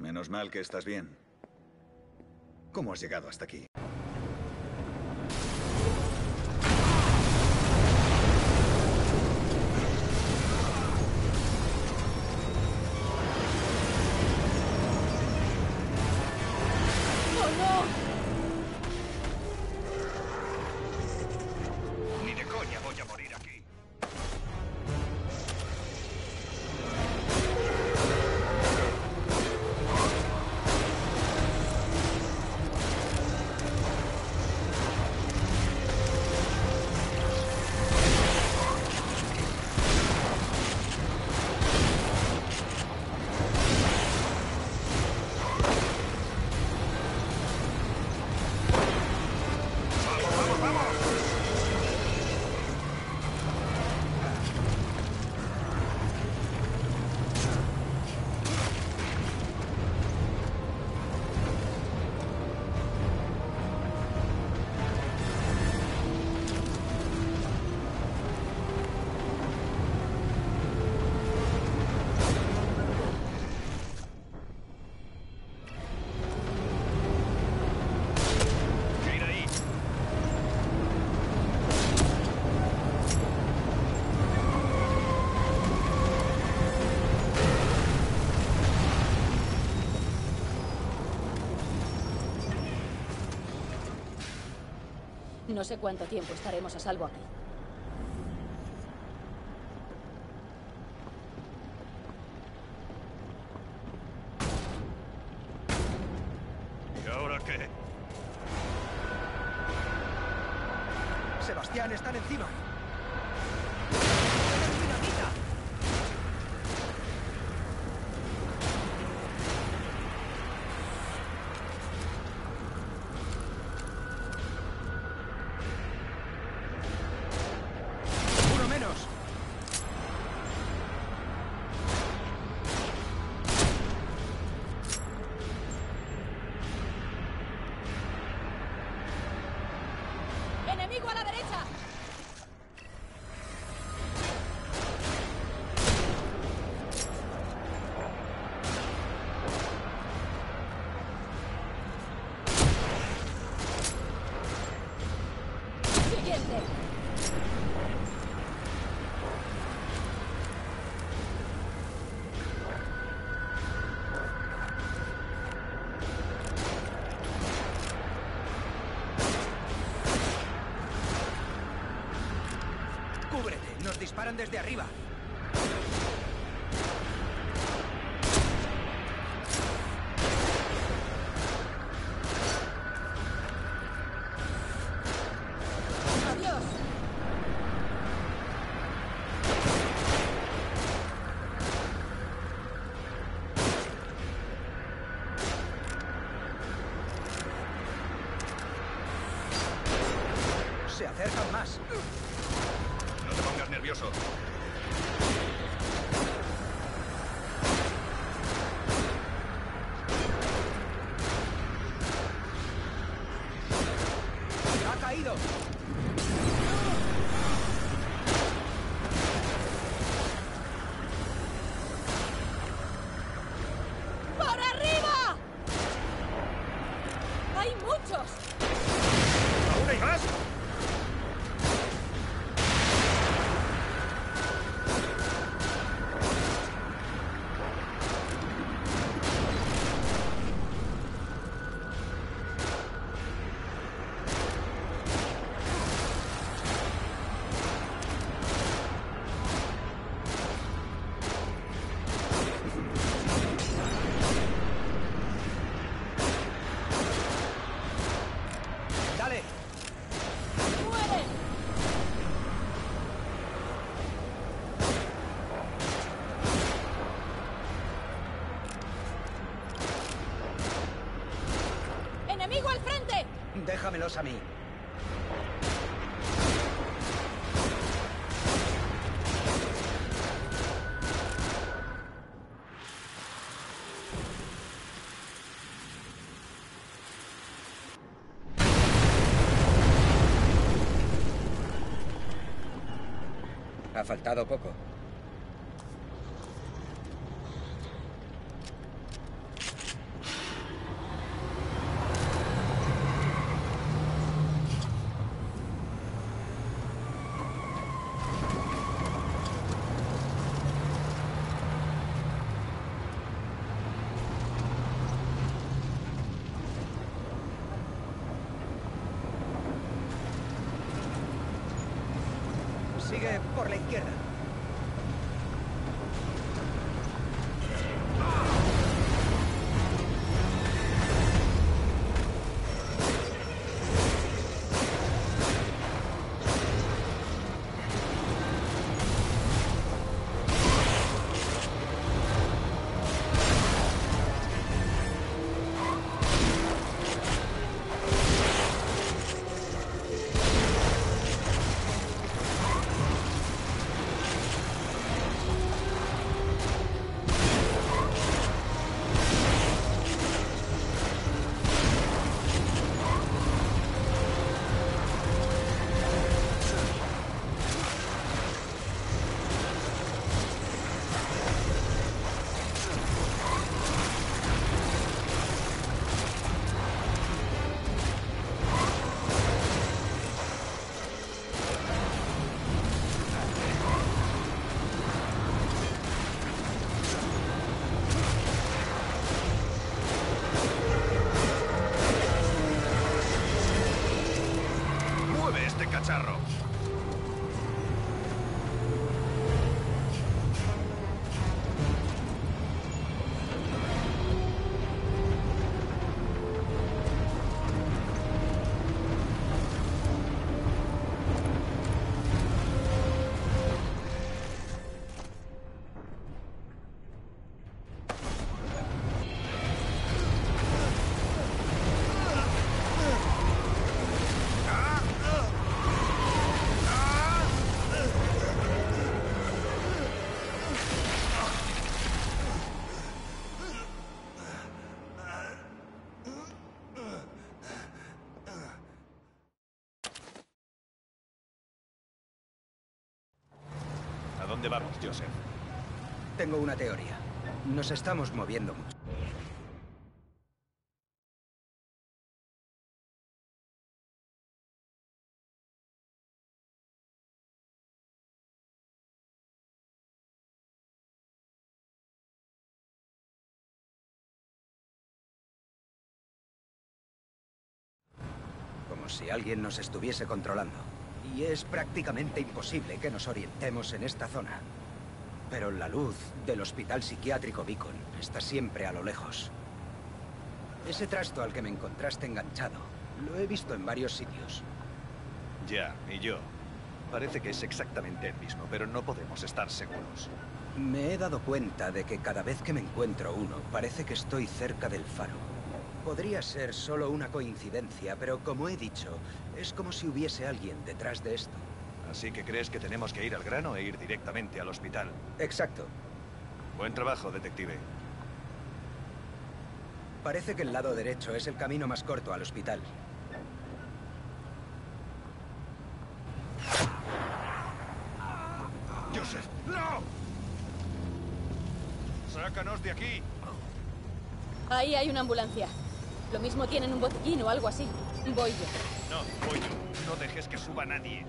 Menos mal que estás bien. ¿Cómo has llegado hasta aquí? No sé cuánto tiempo estaremos a salvo aquí. ¡Enemigo a la derecha! Disparan desde arriba. Se acercan más. Nervioso. Déjamelos a mí. Ha faltado poco. Por la izquierda. Vamos, Joseph? Tengo una teoría. Nos estamos moviendo mucho. Como si alguien nos estuviese controlando. Y es prácticamente imposible que nos orientemos en esta zona. Pero la luz del hospital psiquiátrico Beacon está siempre a lo lejos. Ese trasto al que me encontraste enganchado, lo he visto en varios sitios. Ya, y yo. Parece que es exactamente el mismo, pero no podemos estar seguros. Me he dado cuenta de que cada vez que me encuentro uno, parece que estoy cerca del faro. Podría ser solo una coincidencia, pero como he dicho, es como si hubiese alguien detrás de esto. Así que crees que tenemos que ir al grano e ir directamente al hospital. Exacto. Buen trabajo, detective. Parece que el lado derecho es el camino más corto al hospital. ¡Joseph! ¡No! ¡Sácanos de aquí! Ahí hay una ambulancia. Lo mismo tienen un botiquín o algo así. Voy yo. No, voy yo. No dejes que suba nadie.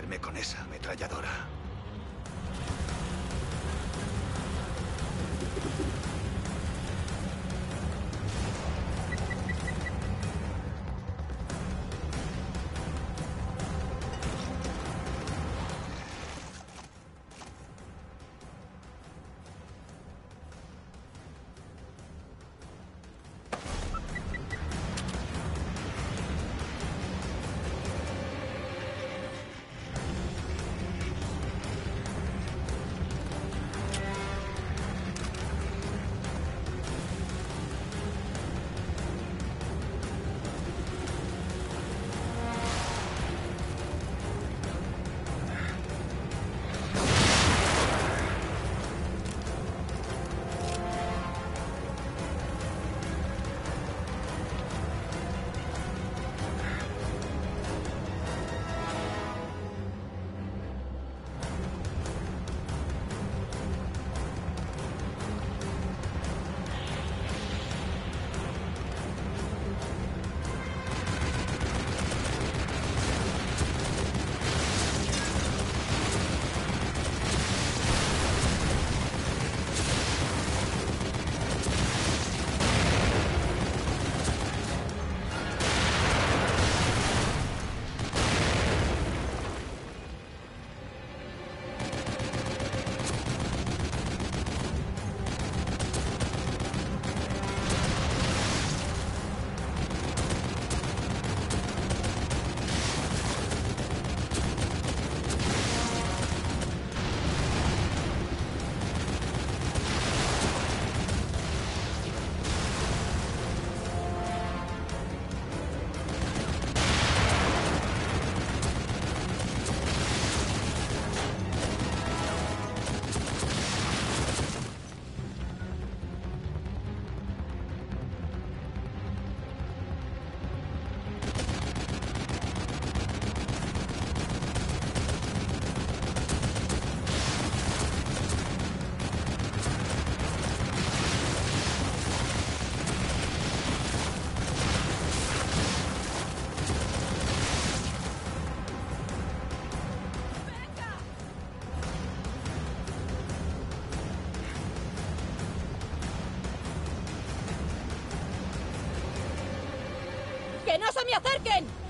Hacerme con esa ametralladora? No se me acerquen!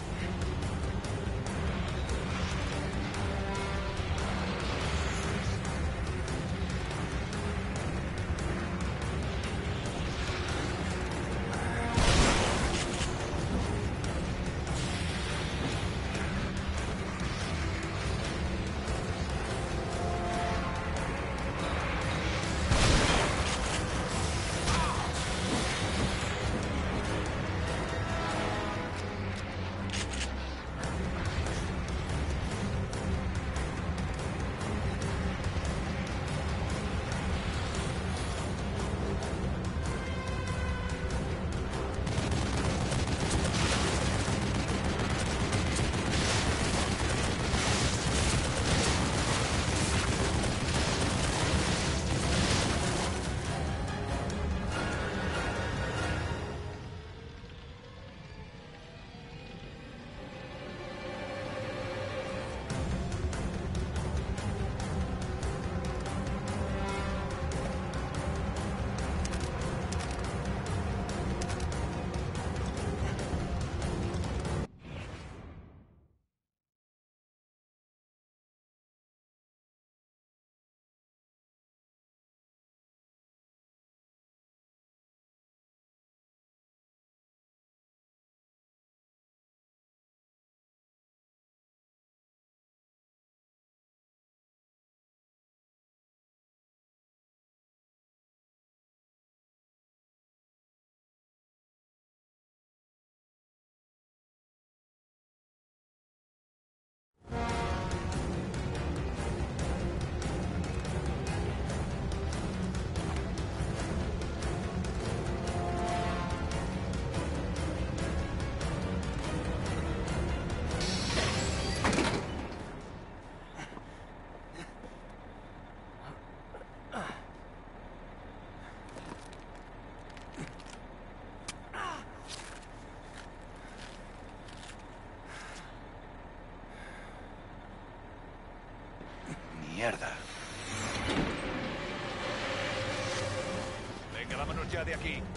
Jackie.